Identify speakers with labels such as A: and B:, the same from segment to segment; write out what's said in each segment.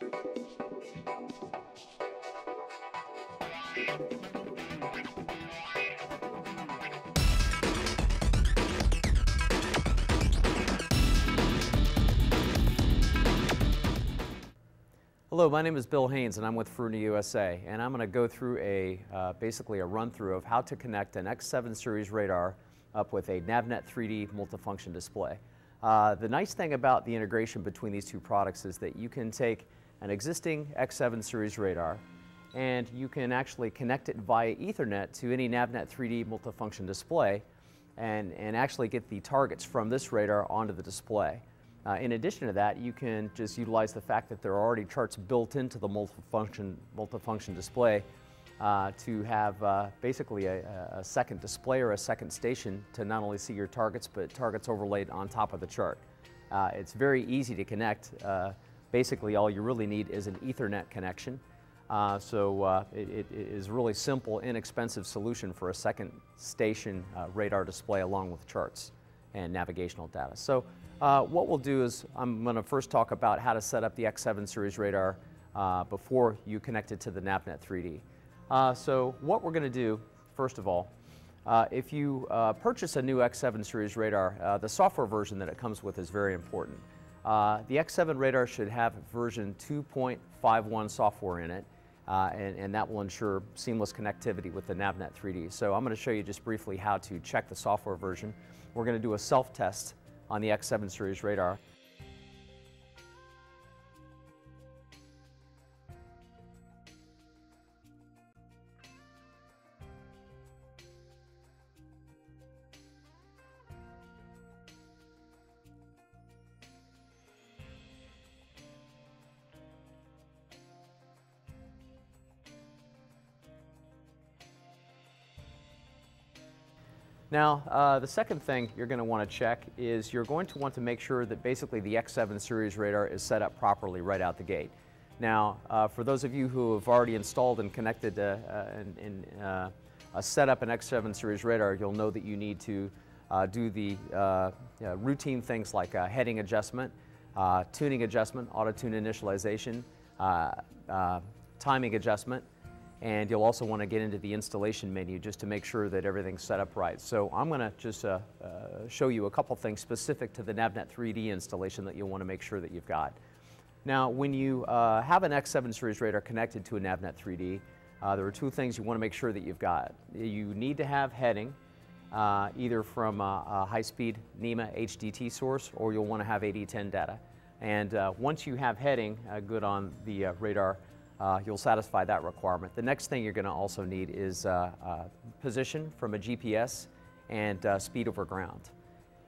A: Hello, my name is Bill Haynes and I'm with Furuno USA and I'm going to go through a uh, basically a run through of how to connect an X7 series radar up with a Navnet 3D multifunction display. Uh, the nice thing about the integration between these two products is that you can take an existing X7 series radar and you can actually connect it via Ethernet to any Navnet 3D multifunction display and, and actually get the targets from this radar onto the display. Uh, in addition to that, you can just utilize the fact that there are already charts built into the multifunction, multifunction display uh, to have uh, basically a, a, second display or a second station to not only see your targets, but targets overlaid on top of the chart. Uh, it's very easy to connect. Uh, basically, all you really need is an Ethernet connection. Uh, so it, it is really simple, inexpensive solution for a second station radar display along with charts and navigational data. So uh, what we'll do is I'm going to first talk about how to set up the X7 series radar uh, before you connect it to the Navnet 3D. Uh, so what we're going to do, first of all, uh, if you uh, purchase a new X7 series radar, uh, the software version that it comes with is very important. Uh, the X7 radar should have version 2.51 software in it, uh, and, and, that will ensure seamless connectivity with the Navnet 3D. So I'm going to show you just briefly how to check the software version. We're going to do a self-test on the X7 series radar. Now, uh, the second thing you're going to want to check is you're going to want to make sure that basically the X7 series radar is set up properly right out the gate. Now, uh, for those of you who have already installed and connected uh, and, uh, set up an X7 series radar, you'll know that you need to uh, do the uh, routine things like heading adjustment, tuning adjustment, auto-tune initialization, timing adjustment, and you'll also want to get into the installation menu just to make sure that everything's set up right. So I'm going to just uh, uh, show you a couple things specific to the Navnet 3D installation that you'll want to make sure that you've got. Now, when you uh, have an X7 series radar connected to a Navnet 3D, uh, there are two things you want to make sure that you've got. You need to have heading, uh, either from a, high-speed NMEA HDT source, or you'll want to have AD10 data. And uh, once you have heading good on the radar, uh, you'll satisfy that requirement. The next thing you're going to also need is uh, uh, position from a GPS and uh, speed over ground.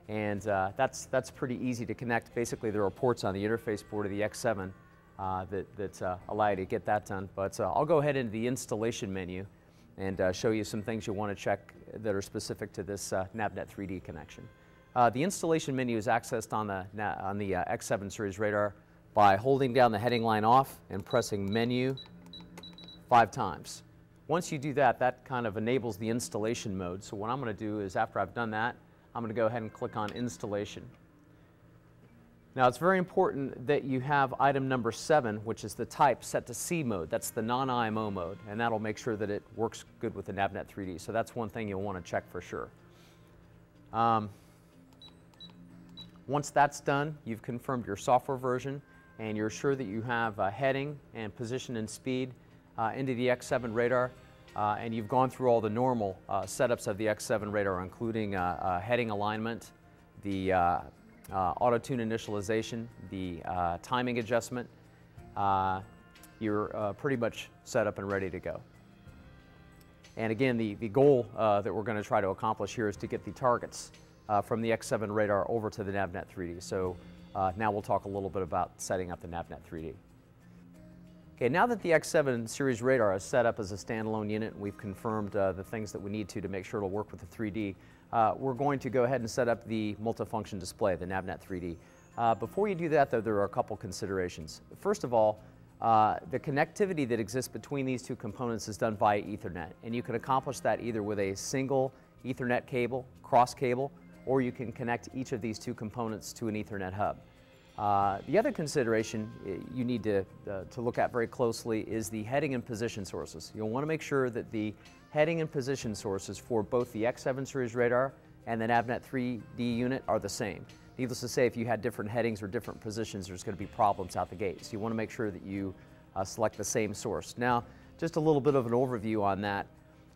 A: And uh, that's, that's pretty easy to connect. Basically, there are ports on the interface board of the X7 uh, that, that allow you to get that done. But I'll go ahead into the installation menu and show you some things you want to check that are specific to this Navnet 3D connection. the installation menu is accessed on the, on the X7 series radar by holding down the heading line off and pressing menu five times. Once you do that, that kind of enables the installation mode. So what I'm going to do is after I've done that, I'm going to go ahead and click on installation. Now it's very important that you have item number seven, which is the type set to C mode. That's the non-IMO mode, and that'll make sure that it works good with the Navnet 3D. So that's one thing you'll want to check for sure. Um, once that's done, you've confirmed your software version and you're sure that you have uh, heading and position and speed uh, into the X7 radar, uh, and you've gone through all the normal uh, setups of the X7 radar, including uh, uh, heading alignment, the auto-tune initialization, the timing adjustment, you're pretty much set up and ready to go. And again, the, the goal that we're going to try to accomplish here is to get the targets from the X7 radar over to the Navnet 3D. So uh, now we'll talk a little bit about setting up the Navnet 3D. Okay, now that the X7 series radar is set up as a standalone unit and we've confirmed uh, the things that we need to to make sure it'll work with the 3D, uh, we're going to go ahead and set up the multifunction display, the Navnet 3D. Uh, before you do that though, there are a couple considerations. First of all, uh, the connectivity that exists between these two components is done via Ethernet, and you can accomplish that either with a single Ethernet cable, cross cable, or you can connect each of these two components to an Ethernet hub. Uh, the other consideration uh, you need to, uh, to look at very closely is the heading and position sources. You'll want to make sure that the heading and position sources for both the X7 series radar and the Navnet 3D unit are the same. Needless to say, if you had different headings or different positions, there's going to be problems out the gate. So you want to make sure that you uh, select the same source. Now, just a little bit of an overview on that.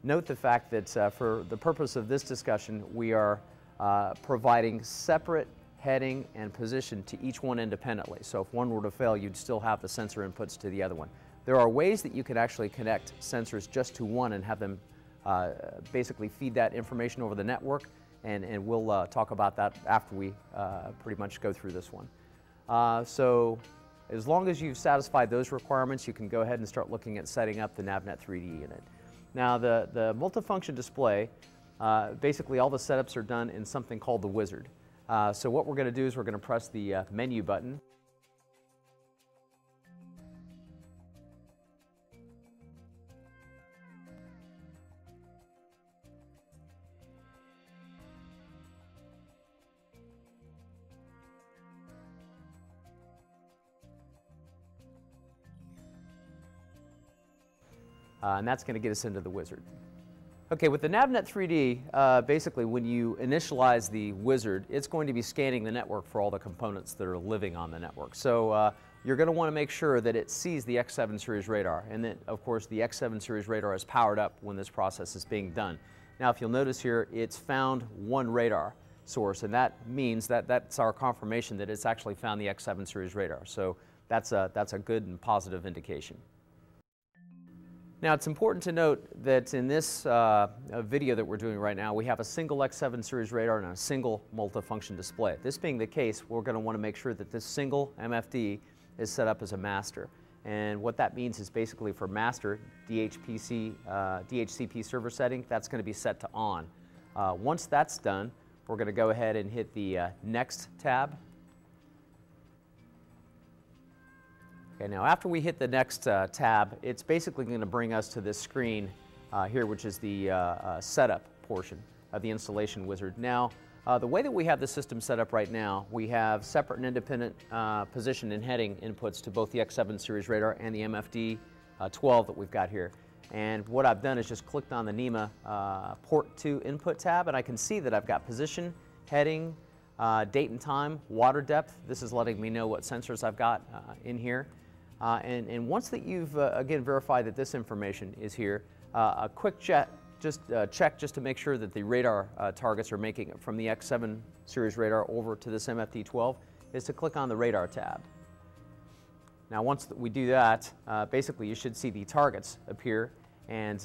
A: Note the fact that uh, for the purpose of this discussion, we are uh, providing separate heading and position to each one independently. So if one were to fail, you'd still have the sensor inputs to the other one. There are ways that you can actually connect sensors just to one and have them uh, basically feed that information over the network, and, and we'll uh, talk about that after we uh, pretty much go through this one. Uh, so as long as you've satisfied those requirements, you can go ahead and start looking at setting up the NavNet 3D unit. Now the, the multifunction display, uh, basically all the setups are done in something called the Wizard. Uh, so what we're going to do is we're going to press the uh, menu button. Uh, and that's going to get us into the wizard. Okay, with the Navnet 3D, uh, basically when you initialize the wizard, it's going to be scanning the network for all the components that are living on the network. So uh, you're going to want to make sure that it sees the X7 series radar and that, of course, the X7 series radar is powered up when this process is being done. Now, if you'll notice here, it's found one radar source, and that means that that's our confirmation that it's actually found the X7 series radar. So that's a, that's a good and positive indication. Now it's important to note that in this uh, video that we're doing right now, we have a single X7 series radar and a single multifunction display. This being the case, we're going to want to make sure that this single MFD is set up as a master. And what that means is basically for master DHPC, uh, DHCP server setting, that's going to be set to on. Uh, once that's done, we're going to go ahead and hit the uh, next tab Okay, now after we hit the next uh, tab, it's basically going to bring us to this screen uh, here, which is the uh, uh, setup portion of the installation wizard. Now, uh, the way that we have the system set up right now, we have separate and independent uh, position and heading inputs to both the X7 series radar and the MFD 12 that we've got here. And what I've done is just clicked on the NMEA port 2 input tab, and I can see that I've got position, heading, date and time, water depth. This is letting me know what sensors I've got in here. Uh, and, and, once that you've, uh, again, verified that this information is here, uh, a quick check just, uh, check just to make sure that the radar uh, targets are making it from the X7 series radar over to this MFD-12 is to click on the radar tab. Now once we do that, uh, basically you should see the targets appear and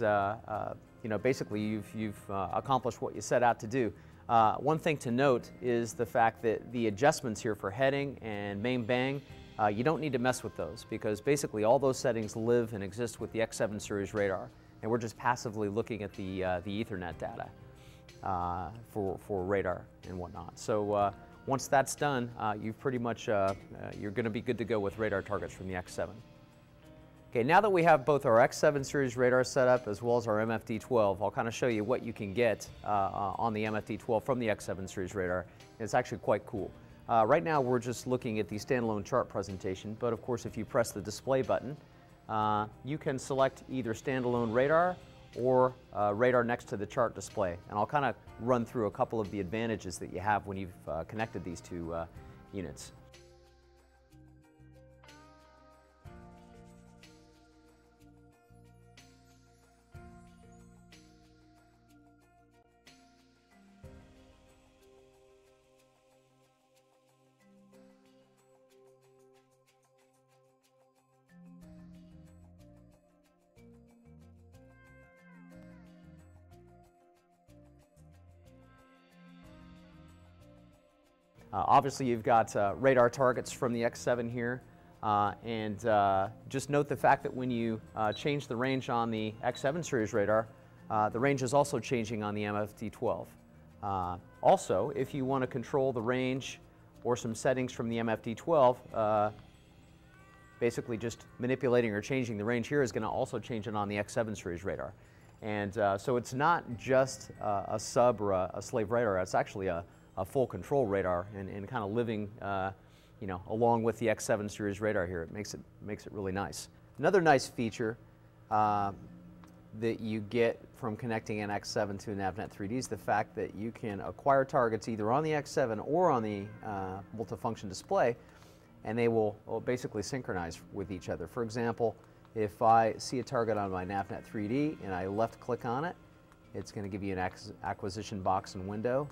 A: you know, basically you've, you've accomplished what you set out to do. one thing to note is the fact that the adjustments here for heading and main bang uh, you don't need to mess with those because basically all those settings live and exist with the X7 series radar and we're just passively looking at the, uh, the Ethernet data uh, for, for radar and whatnot. So uh, once that's done, uh, you've pretty much, uh, you're going to be good to go with radar targets from the X7. Okay, now that we have both our X7 series radar set up as well as our MFD-12, I'll kind of show you what you can get on the MFD-12 from the X7 series radar. It's actually quite cool. Uh, right now we're just looking at the standalone chart presentation, but of course if you press the display button, uh, you can select either standalone radar or uh, radar next to the chart display. And I'll kind of run through a couple of the advantages that you have when you've uh, connected these two uh, units. Obviously, you've got uh, radar targets from the X7 here. Uh, and uh, just note the fact that when you uh, change the range on the X7 series radar, uh, the range is also changing on the MFD-12. also, if you want to control the range or some settings from the MFD-12, basically just manipulating or changing the range here is going to also change it on the X7 series radar. And so it's not just a sub or a, a slave radar, it's actually a, a full control radar and, and kind of living uh, you know, along with the X7 series radar here. It makes it, makes it really nice. Another nice feature uh, that you get from connecting an X7 to a NavNet 3D is the fact that you can acquire targets either on the X7 or on the uh, multifunction display, and they will, will basically synchronize with each other. For example, if I see a target on my NavNet 3D and I left click on it, it's going to give you an acquisition box and window.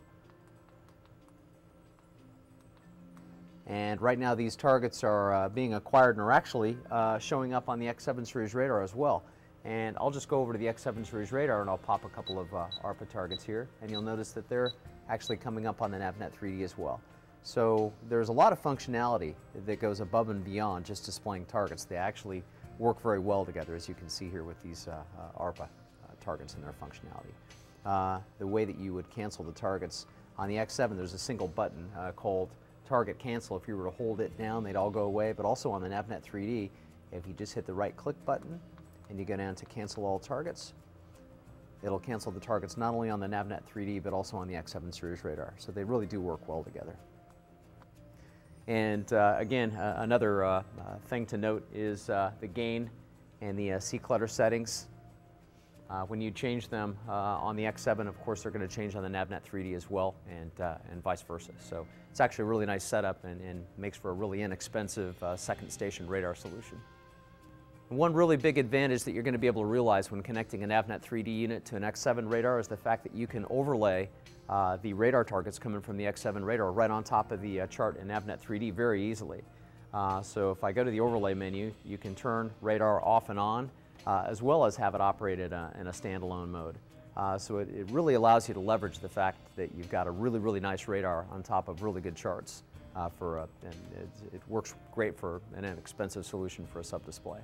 A: And right now these targets are uh, being acquired and are actually uh, showing up on the X7 series radar as well. And I'll just go over to the X7 series radar and I'll pop a couple of uh, ARPA targets here. And you'll notice that they're actually coming up on the NavNet 3D as well. So there's a lot of functionality that goes above and beyond just displaying targets. They actually work very well together, as you can see here with these uh, uh, ARPA uh, targets and their functionality. The way that you would cancel the targets on the X7, there's a single button called target cancel. If you were to hold it down, they'd all go away. But also on the NavNet 3D, if you just hit the right click button and you go down to cancel all targets, it'll cancel the targets not only on the NavNet 3D, but also on the X7 series radar. So they really do work well together. And uh, again, uh, another uh, uh thing to note is uh, the gain and the uh, sea-clutter settings. When you change them on the X7, of course, they're going to change on the NavNet 3D as well, and, and vice versa. So it's actually a really nice setup and, and makes for a really inexpensive second station radar solution. One really big advantage that you're going to be able to realize when connecting a NavNet 3D unit to an X7 radar is the fact that you can overlay uh, the radar targets coming from the X7 radar right on top of the uh, chart in NavNet 3D very easily. Uh, so if I go to the overlay menu, you can turn radar off and on, uh, as well as have it operated uh, in a standalone mode. Uh, so it, it, really allows you to leverage the fact that you've got a really, really nice radar on top of really good charts. for a, and it, it works great for an inexpensive solution for a sub-display.